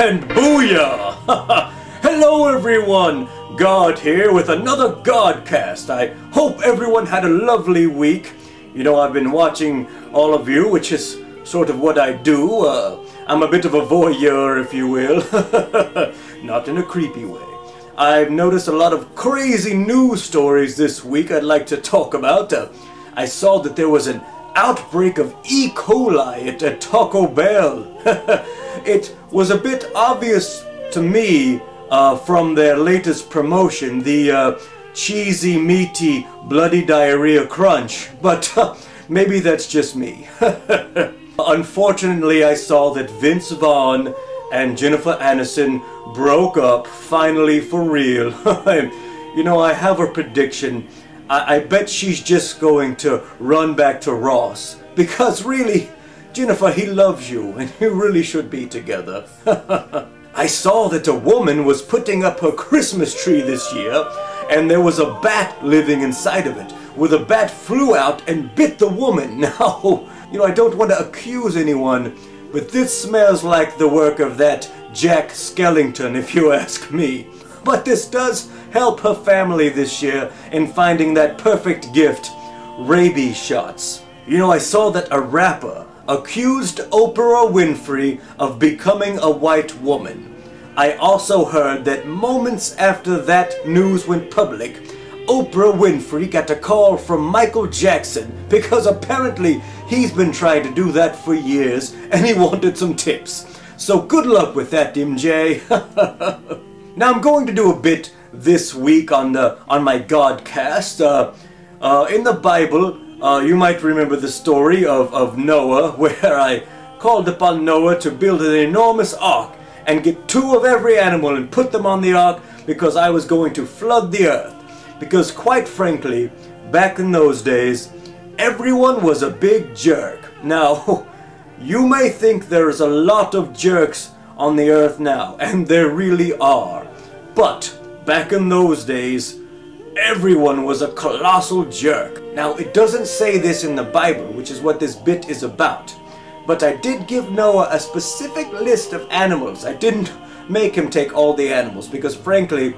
and booyah! Hello everyone! God here with another Godcast. I hope everyone had a lovely week. You know, I've been watching all of you, which is sort of what I do. Uh, I'm a bit of a voyeur, if you will. Not in a creepy way. I've noticed a lot of crazy news stories this week I'd like to talk about. Uh, I saw that there was an outbreak of E. coli at, at Taco Bell. it was a bit obvious to me uh, from their latest promotion, the uh, cheesy, meaty, bloody diarrhea crunch, but uh, maybe that's just me. Unfortunately, I saw that Vince Vaughn and Jennifer Aniston broke up, finally for real. you know, I have a prediction. I, I bet she's just going to run back to Ross. Because really, Jennifer, he loves you, and you really should be together. I saw that a woman was putting up her Christmas tree this year, and there was a bat living inside of it. Where the bat flew out and bit the woman. Now, you know, I don't want to accuse anyone, but this smells like the work of that Jack Skellington, if you ask me. But this does help her family this year in finding that perfect gift, rabies shots. You know, I saw that a rapper accused Oprah Winfrey of becoming a white woman. I also heard that moments after that news went public, Oprah Winfrey got a call from Michael Jackson because apparently he's been trying to do that for years and he wanted some tips. So good luck with that, MJ. now I'm going to do a bit this week on the on my Godcast. Uh, uh, in the Bible, uh, you might remember the story of, of Noah, where I called upon Noah to build an enormous ark and get two of every animal and put them on the ark because I was going to flood the earth. Because quite frankly, back in those days, everyone was a big jerk. Now, you may think there's a lot of jerks on the earth now, and there really are. But, back in those days, everyone was a colossal jerk. Now, it doesn't say this in the Bible, which is what this bit is about. But I did give Noah a specific list of animals. I didn't make him take all the animals, because frankly,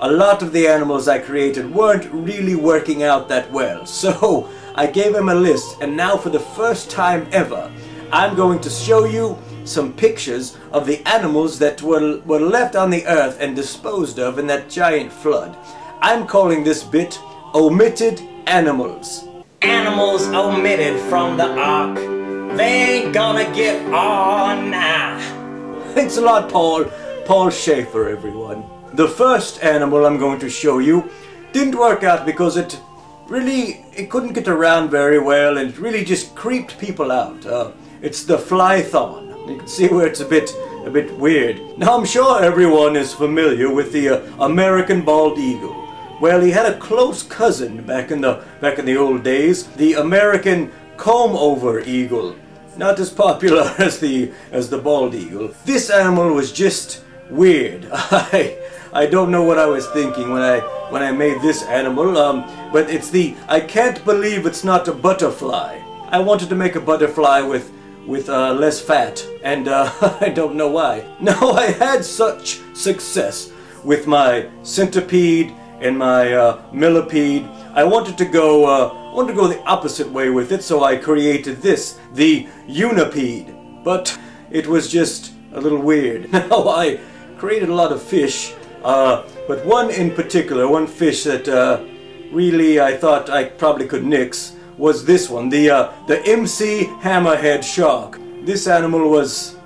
a lot of the animals I created weren't really working out that well. So I gave him a list and now for the first time ever I'm going to show you some pictures of the animals that were, were left on the earth and disposed of in that giant flood. I'm calling this bit Omitted Animals. Animals omitted from the ark. They ain't gonna get on now. Thanks a lot, Paul. Paul Shaffer, everyone. The first animal I'm going to show you didn't work out because it really, it couldn't get around very well and it really just creeped people out. Uh, it's the flython. You can see where it's a bit, a bit weird. Now I'm sure everyone is familiar with the uh, American bald eagle. Well, he had a close cousin back in the back in the old days, the American comb-over eagle. Not as popular as the as the bald eagle. This animal was just weird. I I don't know what I was thinking when I when I made this animal, um, but it's the I can't believe it's not a butterfly. I wanted to make a butterfly with with uh, less fat, and uh, I don't know why. No, I had such success with my centipede and my uh, millipede. I wanted to go uh, wanted to go the opposite way with it, so I created this, the unipede. But it was just a little weird. Now I created a lot of fish uh, but one in particular, one fish that uh, really I thought I probably could nix was this one, the, uh, the MC Hammerhead Shark. This animal was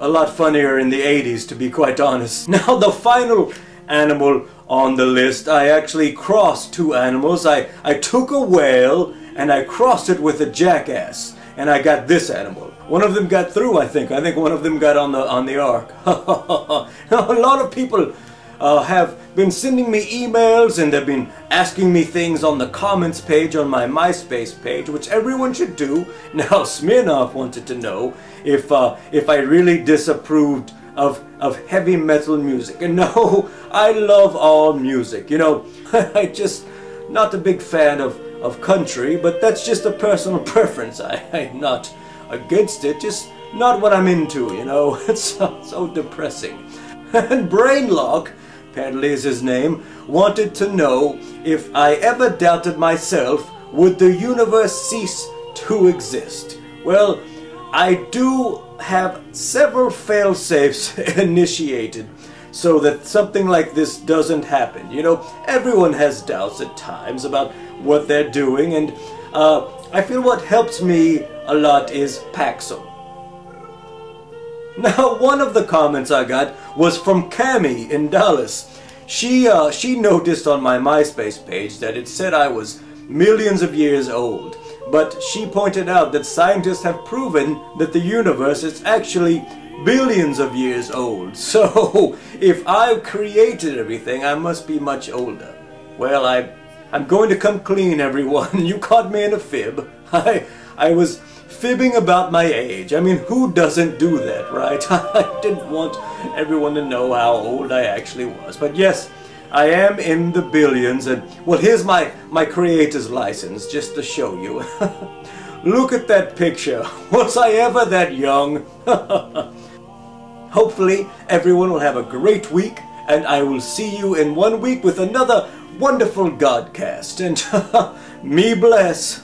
a lot funnier in the 80s to be quite honest. Now the final animal on the list, I actually crossed two animals. I, I took a whale and I crossed it with a jackass and I got this animal. One of them got through, I think. I think one of them got on the on the ark. a lot of people uh, have been sending me emails and they've been asking me things on the comments page on my MySpace page, which everyone should do. Now Smirnoff wanted to know if uh, if I really disapproved of of heavy metal music. And no, I love all music. You know, I just not a big fan of of country, but that's just a personal preference. I, I'm not against it, just not what I'm into, you know. It's so, so depressing. and Brainlock, apparently is his name, wanted to know if I ever doubted myself, would the universe cease to exist? Well, I do have several fail-safes initiated so that something like this doesn't happen. You know, everyone has doubts at times about what they're doing, and uh, I feel what helps me a lot is Paxil. Now, one of the comments I got was from Cami in Dallas. She, uh, she noticed on my MySpace page that it said I was millions of years old. But she pointed out that scientists have proven that the universe is actually billions of years old. So, if I created everything, I must be much older. Well, I, I'm going to come clean, everyone. You caught me in a fib. I, I was fibbing about my age. I mean, who doesn't do that, right? I didn't want everyone to know how old I actually was. But yes, I am in the billions, and well, here's my, my creator's license, just to show you. Look at that picture. Was I ever that young? Hopefully, everyone will have a great week, and I will see you in one week with another wonderful Godcast. And me bless.